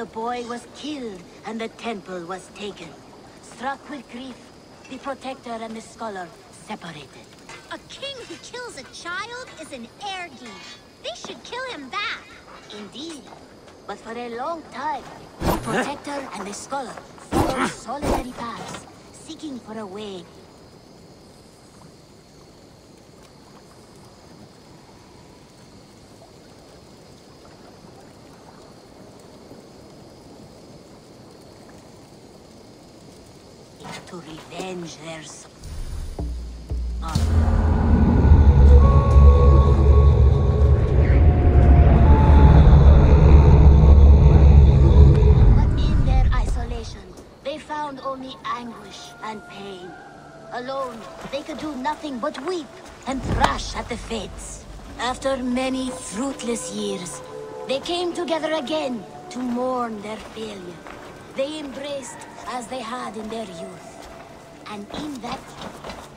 the boy was killed and the temple was taken. Struck with grief, the protector and the scholar separated. A king who kills a child is an ergi. They should kill him back. Indeed. But for a long time, the protector and the scholar followed solitary paths, seeking for a way to revenge their s- ah. But in their isolation, they found only anguish and pain. Alone, they could do nothing but weep and thrash at the fates. After many fruitless years, they came together again to mourn their failure. They embraced as they had in their youth. And in that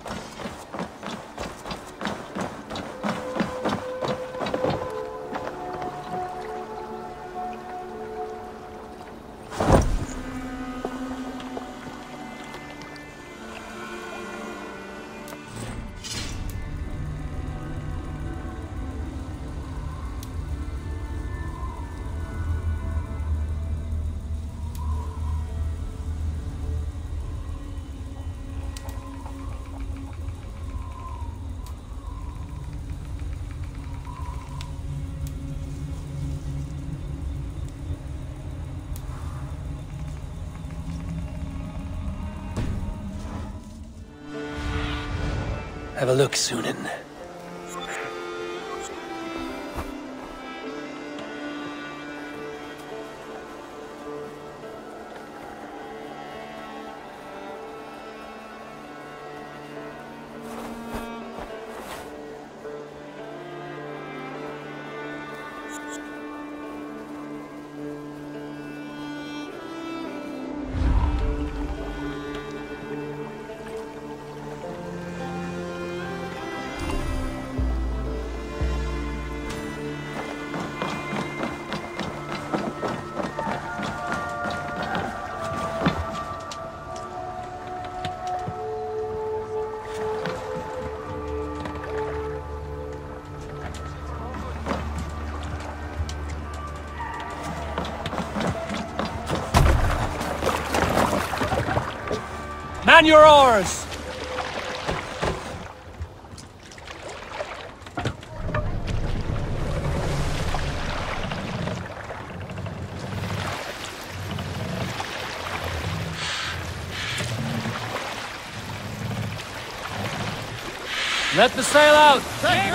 Have a look, Sunan. Man your oars! Let the sail out! Hey,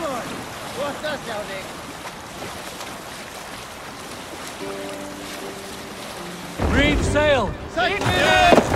boy! What's that sounding? Reef sail! Me!